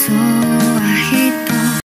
错。